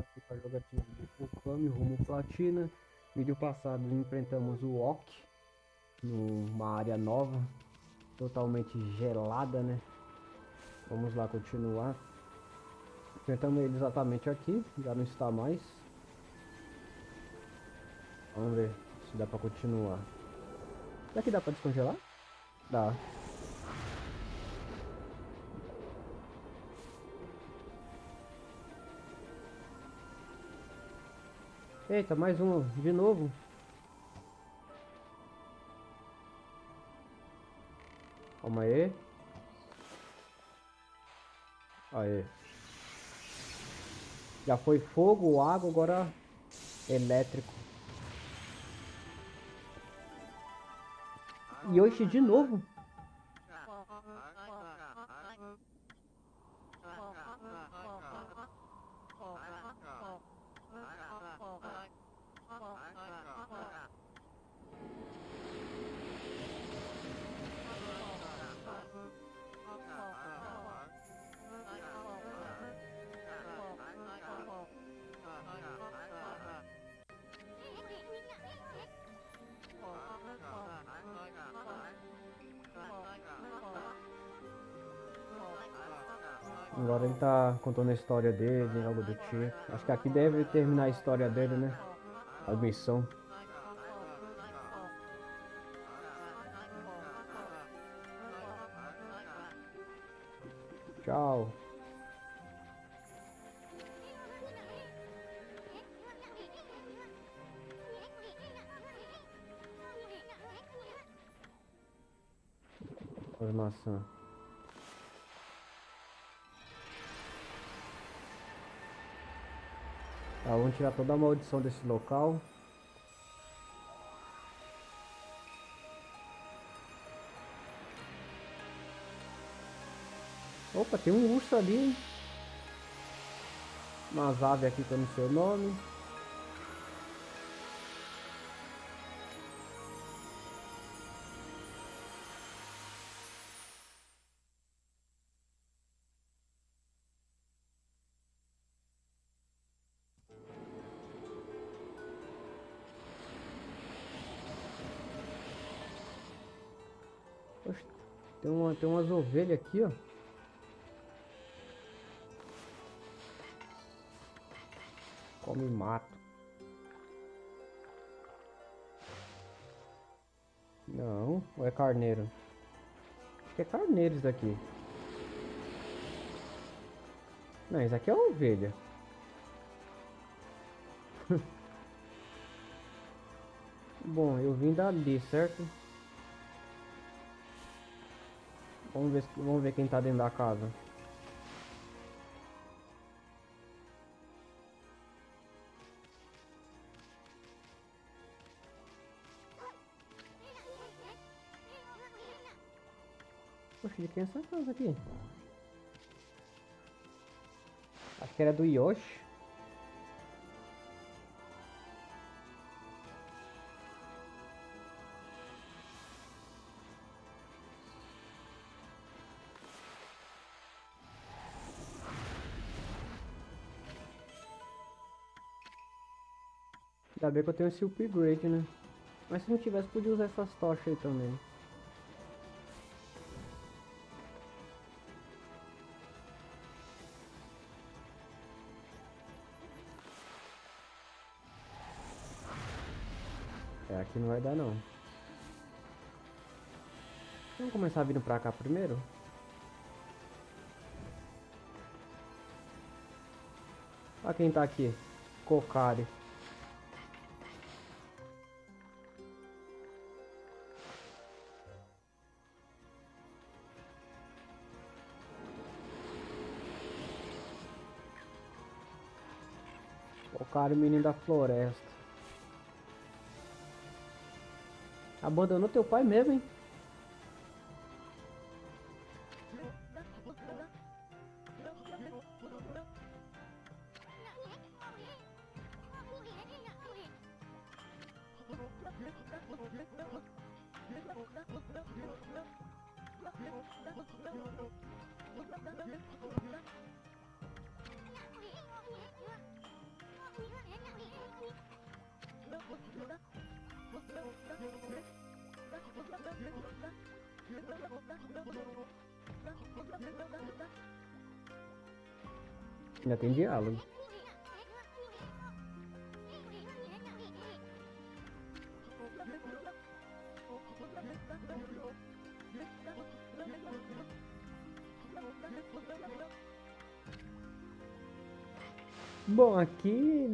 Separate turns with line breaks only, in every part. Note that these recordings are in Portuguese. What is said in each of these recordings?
aqui para jogatina de Okami rumo Platina. Vídeo passado enfrentamos o Ok numa área nova, totalmente gelada, né? Vamos lá continuar. Enfrentamos ele exatamente aqui, já não está mais. Vamos ver se dá para continuar. Será que dá para descongelar? Dá. Eita, mais um de novo. Calma aí. Aí. Já foi fogo, água, agora elétrico. E hoje de novo. Agora ele tá contando a história dele, algo do tipo. Acho que aqui deve terminar a história dele, né? A missão. Tchau. Informação. Vamos tirar toda a maldição desse local. Opa, tem um urso ali, hein? Umas aves aqui que eu não sei o nome. Uma, tem umas ovelhas aqui, ó. Come mato. Não, ou é carneiro? Que é carneiro isso daqui. Não, isso aqui é ovelha. Bom, eu vim dali, certo? Vamos ver, vamos ver quem tá dentro da casa. Poxa, de quem é essa casa aqui? Acho que era do Yoshi. Bem que eu tenho esse upgrade, né? Mas se não tivesse, podia usar essas tochas aí também. É, aqui não vai dar não. Vamos começar vindo pra cá primeiro? Olha quem tá aqui. Cocari. Cara, o menino da floresta. Abandonou teu pai mesmo, hein? Tem diálogo. Bom, aqui,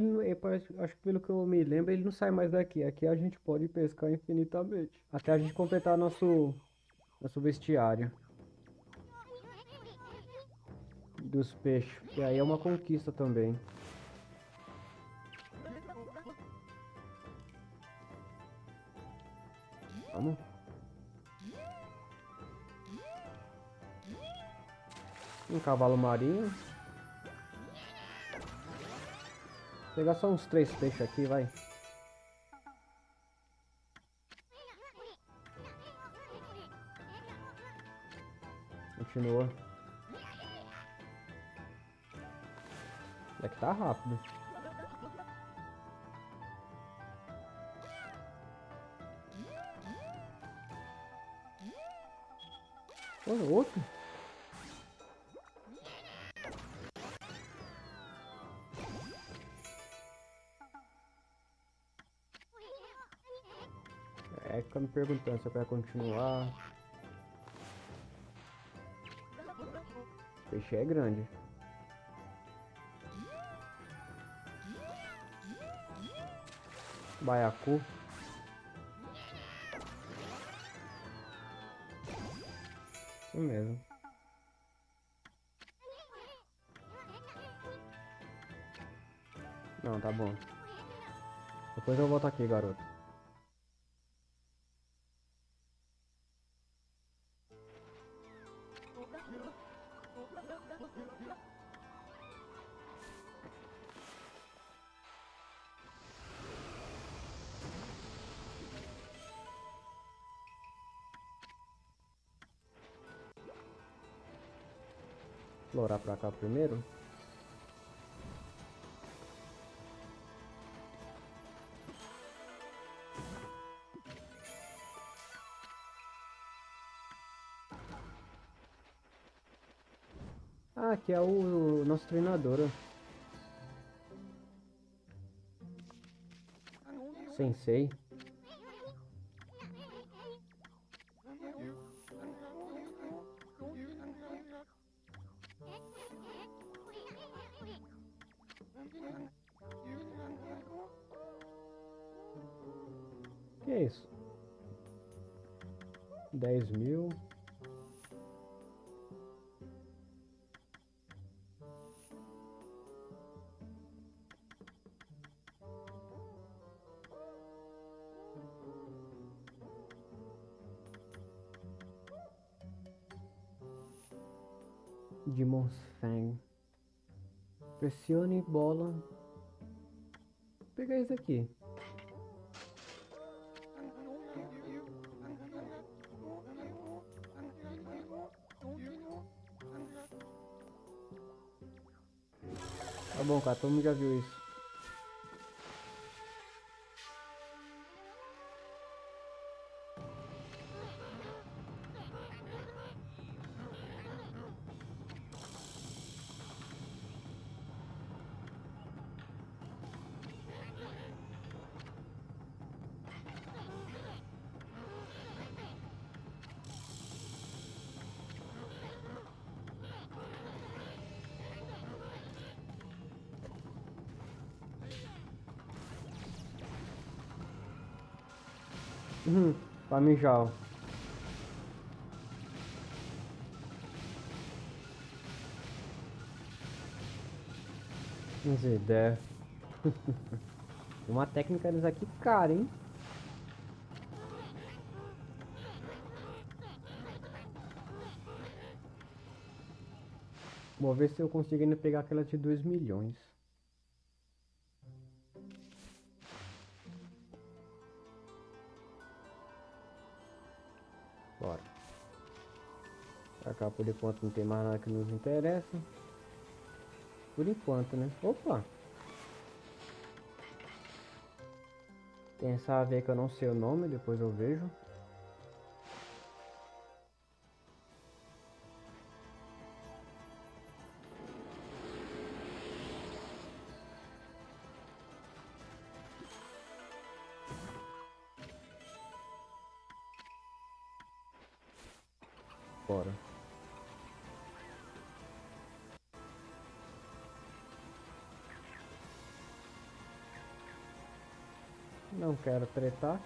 acho que pelo que eu me lembro, ele não sai mais daqui. Aqui a gente pode pescar infinitamente. Até a gente completar nosso, nosso vestiário dos peixes. E aí é uma conquista também. Vamos. Um cavalo marinho. Pegar só uns três peixes aqui, vai. Continua. É que tá rápido. Olha, outro. É, fica me perguntando se eu quero continuar. O peixe é grande. Baiacu. Isso mesmo. Não, tá bom. Depois eu volto aqui, garoto. Pra cá primeiro. Ah, aqui é o, o nosso treinador. Sensei. Que é isso? Dez mil. Demon's Fang. Pressione bola. Vou pegar isso aqui. Bom, cara, todo mundo já viu isso. Uhum, pra mijar. ó. Vamos ver, ideia. Uma técnica deles aqui cara, hein? Vou ver se eu consigo ainda pegar aquela de 2 milhões. Por enquanto não tem mais nada que nos interessa. Por enquanto, né? Opa! Tem essa ave aí que eu não sei o nome, depois eu vejo. Não quero tretar.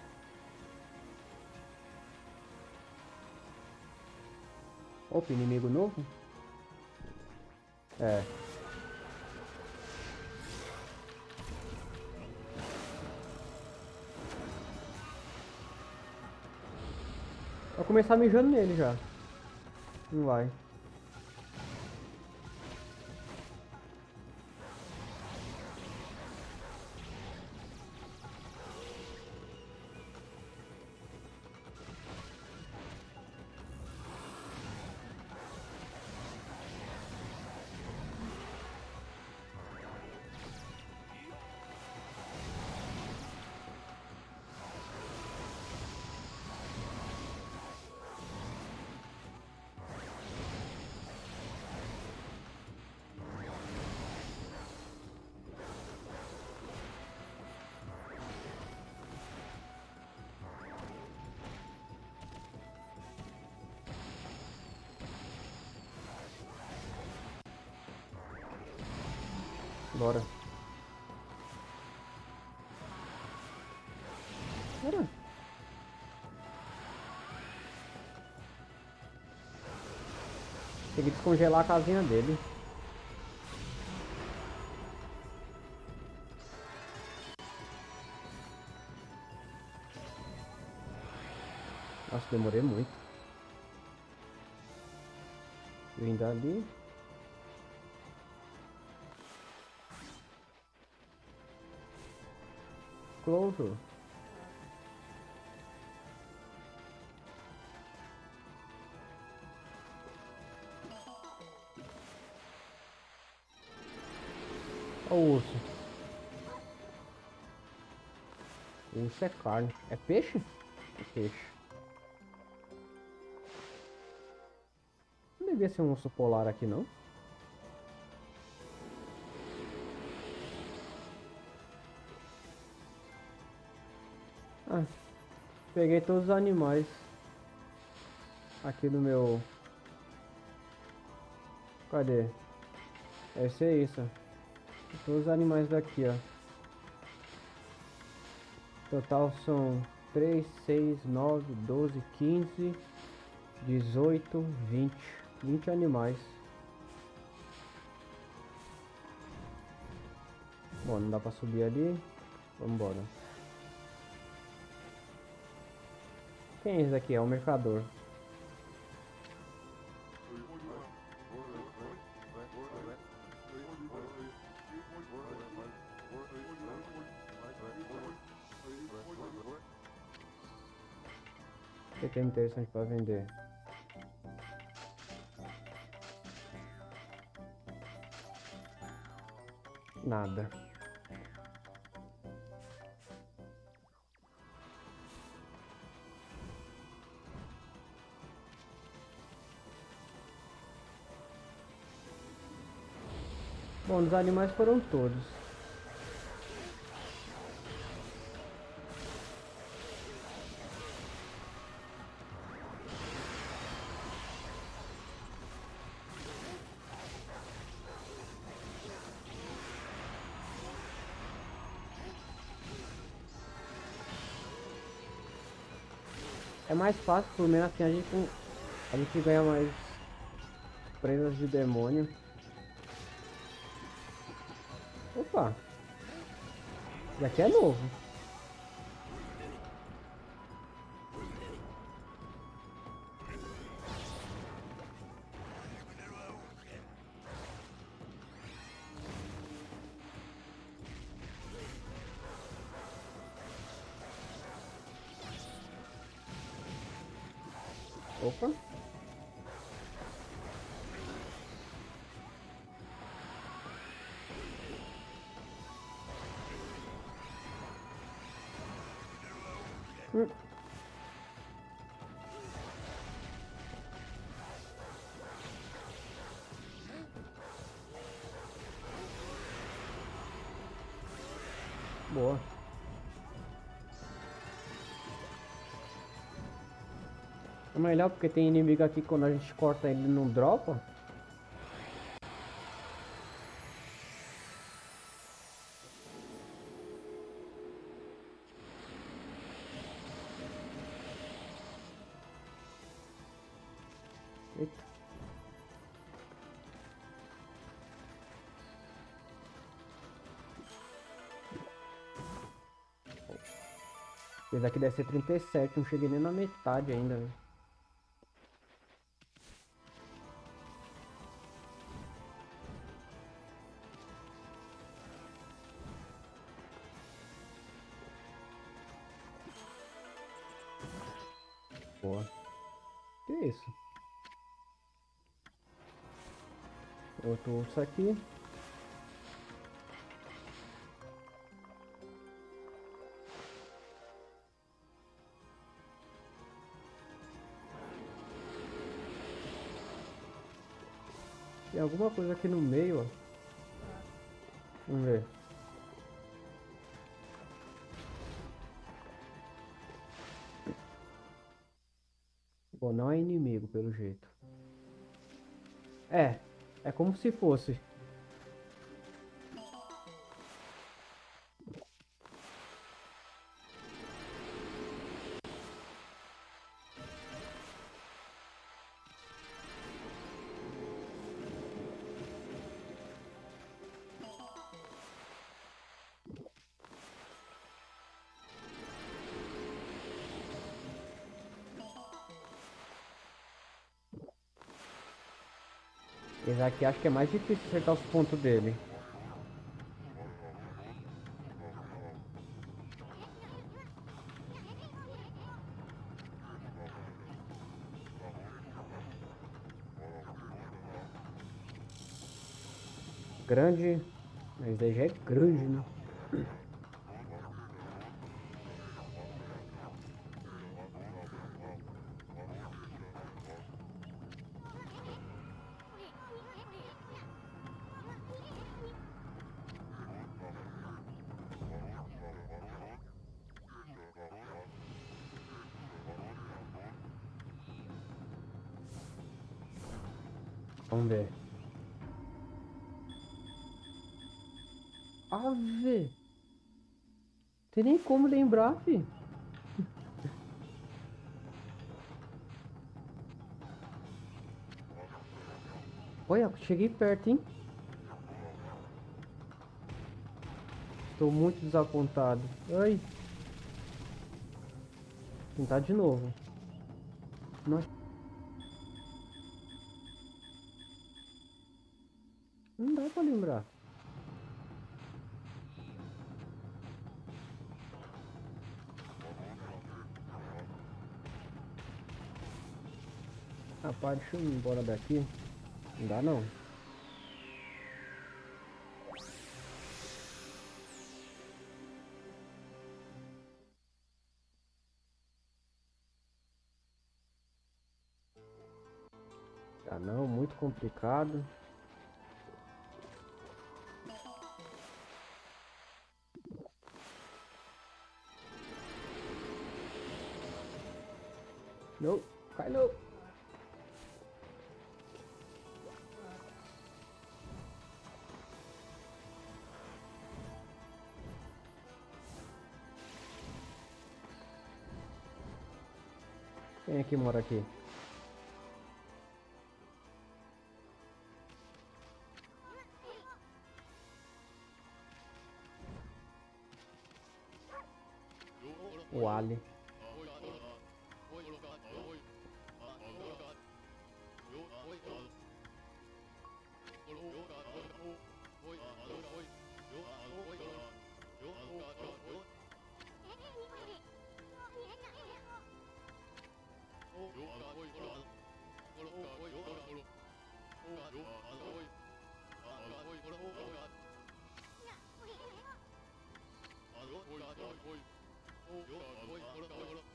Opa, inimigo novo? É. Vou começar mijando nele já. Não vai. Bora. Bora. Tem que descongelar a casinha dele. Nossa, demorei muito. Vindo ali. Closure. Olha o urso. Urso é carne. É peixe? É peixe. Não devia ser um urso polar aqui não. Peguei todos os animais aqui no meu. Cadê? Deve ser isso. Todos os animais daqui, ó. Total são 3, 6, 9, 12, 15, 18, 20. 20 animais. Bom, não dá pra subir ali. Vamos embora. Quem é esse daqui? É o mercador. O que tem interessante para vender? Nada. Bom, os animais foram todos. É mais fácil, pelo menos assim a gente, a gente ganha mais presas de demônio. Opa. E aqui é novo. Melhor porque tem inimigo aqui quando a gente corta ele não dropa. Eita. Esse daqui deve ser 37, não cheguei nem na metade ainda. Urso aqui. Tem alguma coisa aqui no meio, ó. Vamos ver. Bom, não é inimigo, pelo jeito. É, é como se fosse. Esse aqui acho que é mais difícil acertar os pontos dele. Grande, mas daí já é grande, né? Vamos ver. Ave! Tem nem como lembrar, fi. Olha, cheguei perto, hein? Estou muito desapontado. Ai. Tentar de novo. Rapaz, deixa eu ir embora daqui. Não dá não. Tá não, muito complicado. Mora aqui? O Ali. おいおい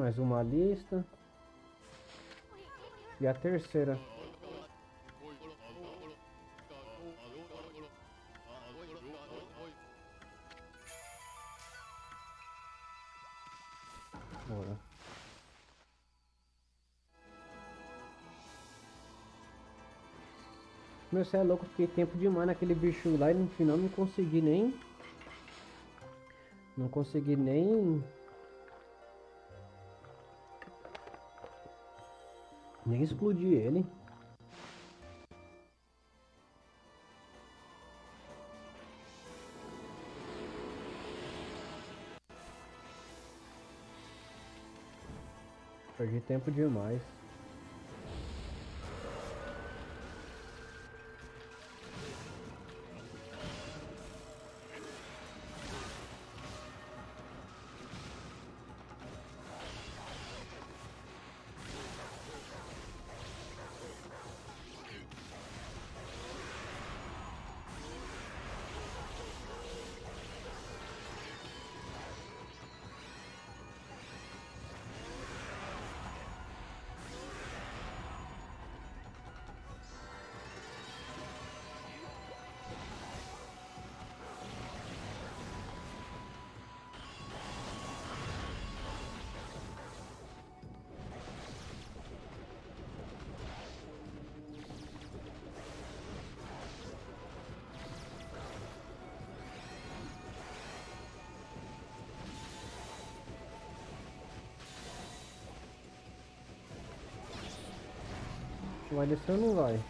Mais uma lista. E a terceira. Bora. Meu, cê é louco, fiquei tempo demais naquele bicho lá e no final não consegui nem... Não consegui nem... Nem explodir ele. Perdi tempo demais. Vai descer ou não vai?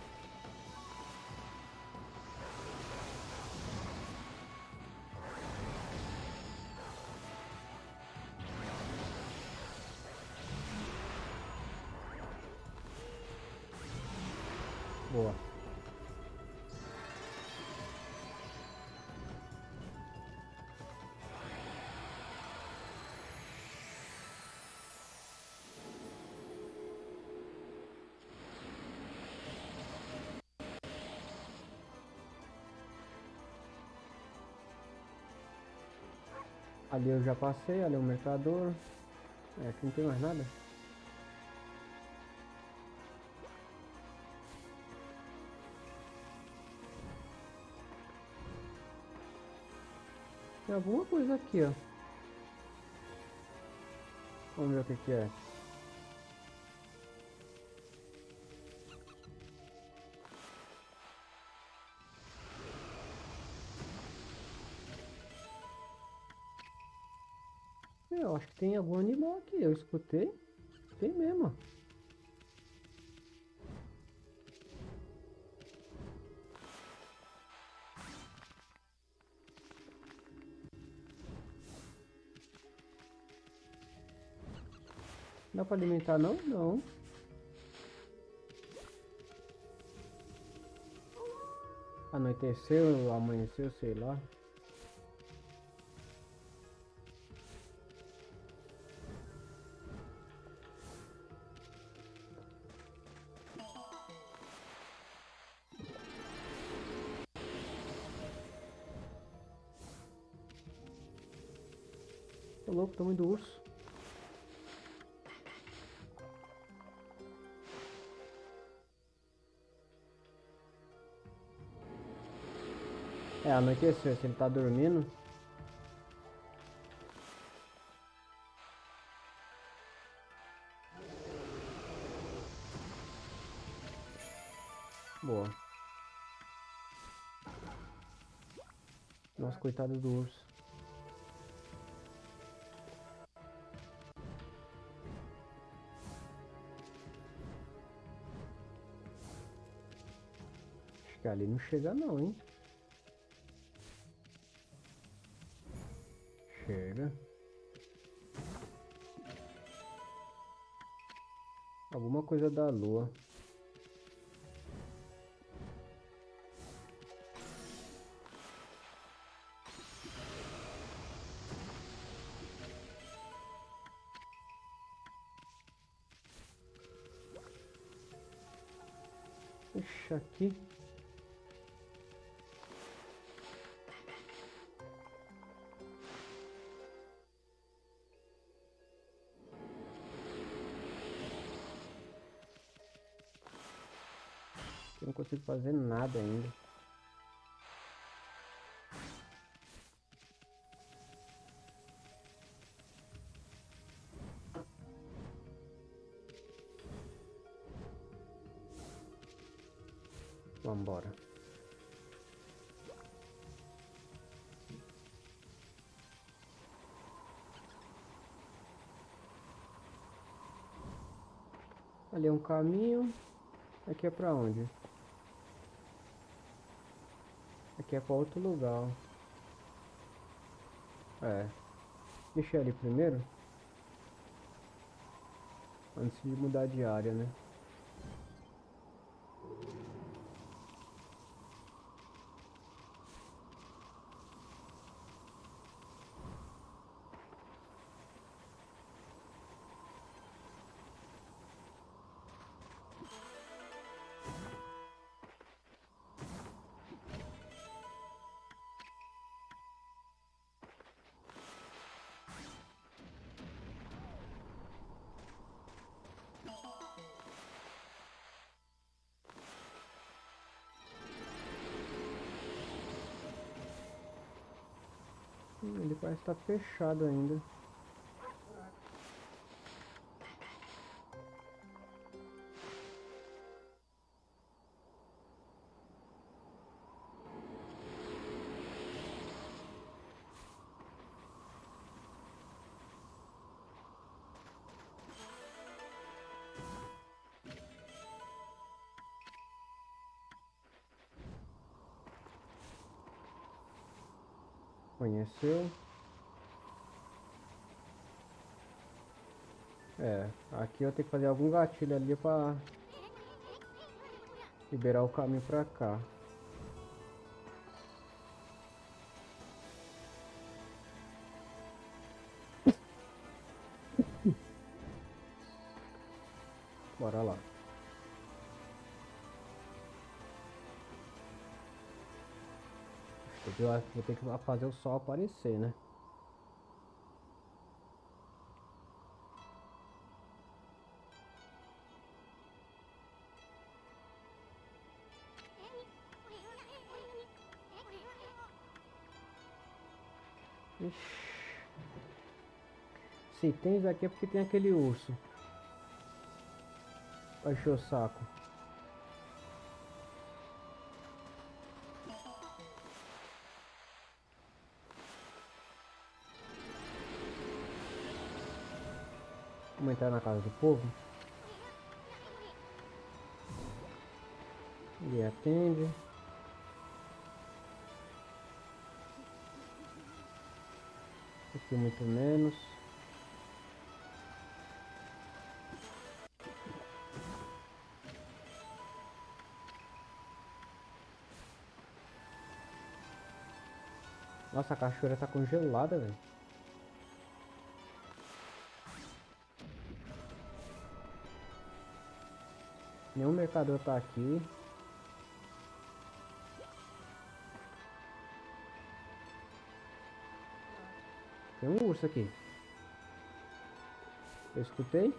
Ali eu já passei, ali é o mercador. É, aqui não tem mais nada. Tem alguma coisa aqui, ó. Vamos ver o que, que é. Tem algum animal aqui, eu escutei. Tem mesmo. Dá pra alimentar não? Não. Anoiteceu, amanheceu, sei lá. Tô louco, tamanho do urso. É, anoiteceu, se ele tá dormindo. Boa. Nossa, coitado do urso. ali não chega não, hein? Chega. Alguma coisa da lua. deixa aqui. Fazer nada ainda. Vambora. Ali é um caminho. Aqui é pra onde? Aqui é pra outro lugar. É. Deixa ali primeiro. Antes de mudar de área, né? Estar fechado ainda. Conheceu. É, aqui eu tenho que fazer algum gatilho ali pra liberar o caminho pra cá. Bora lá. Acho que eu vou ter que fazer o sol aparecer, né? Isso aqui é porque tem aquele urso. Encher o saco. Vamos entrar na casa do povo. Ele atende. Aqui muito menos. Nossa, a cachoeira tá congelada, velho. Nenhum mercador tá aqui. Tem um urso aqui. Eu escutei?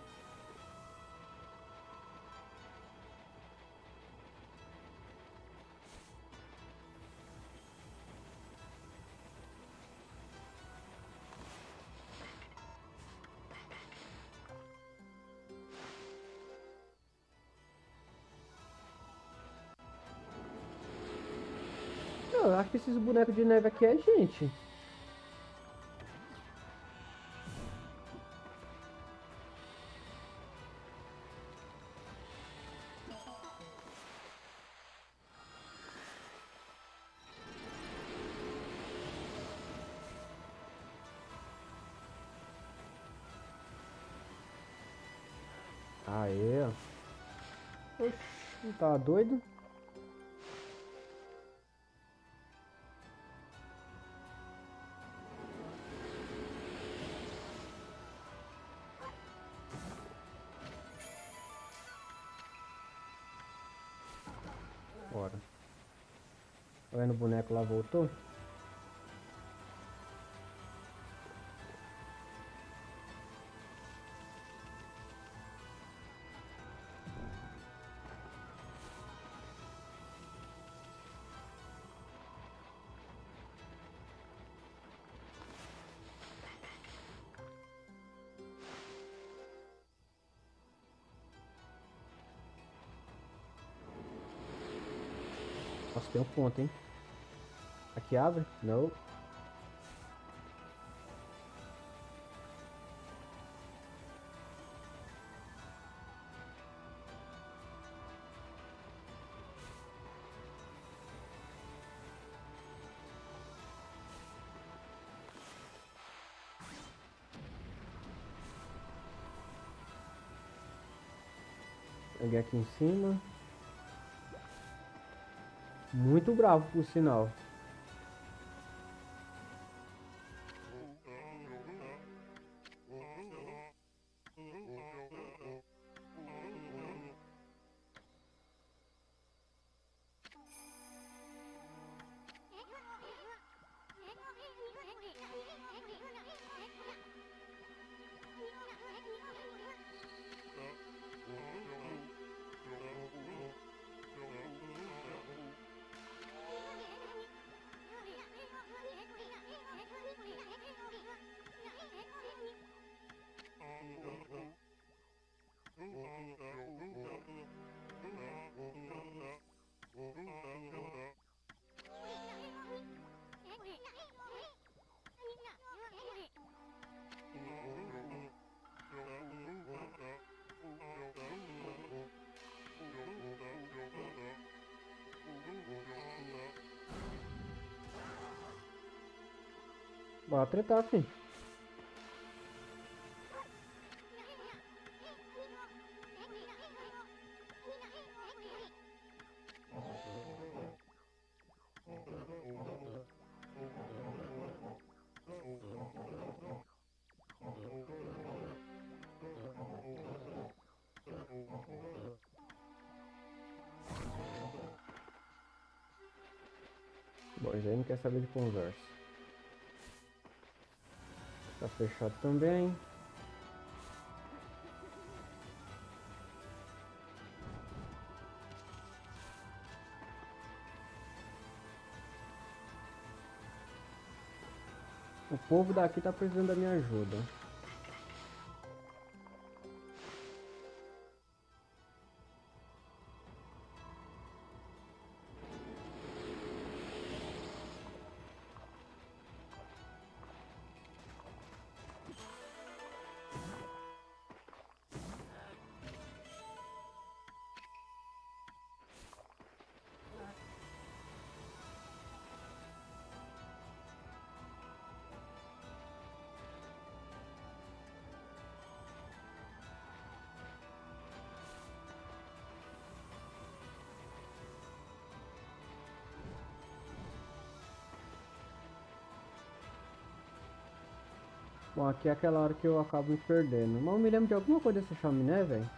Eu acho que esses bonecos de neve aqui é gente. Aê. Oxi, tá doido? Vendo o boneco lá voltou? Nossa, tem um ponto, hein? Aqui abre? Não. Peguei aqui em cima. Muito bravo, por sinal. Bora tretar, filho. Bom, já não quer saber de conversa. Tá fechado também. O povo daqui tá precisando da minha ajuda. Aqui é aquela hora que eu acabo me perdendo. Mas eu me lembro de alguma coisa dessa chaminé, velho.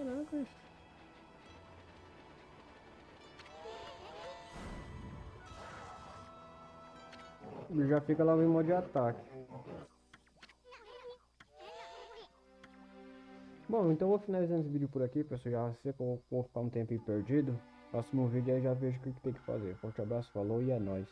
Caraca. Ele já fica logo em modo de ataque. Bom, então vou finalizando esse vídeo por aqui, pessoal. Já sei que vou ficar um tempo perdido. Próximo vídeo aí já vejo o que tem que fazer. Forte abraço, falou e é nóis.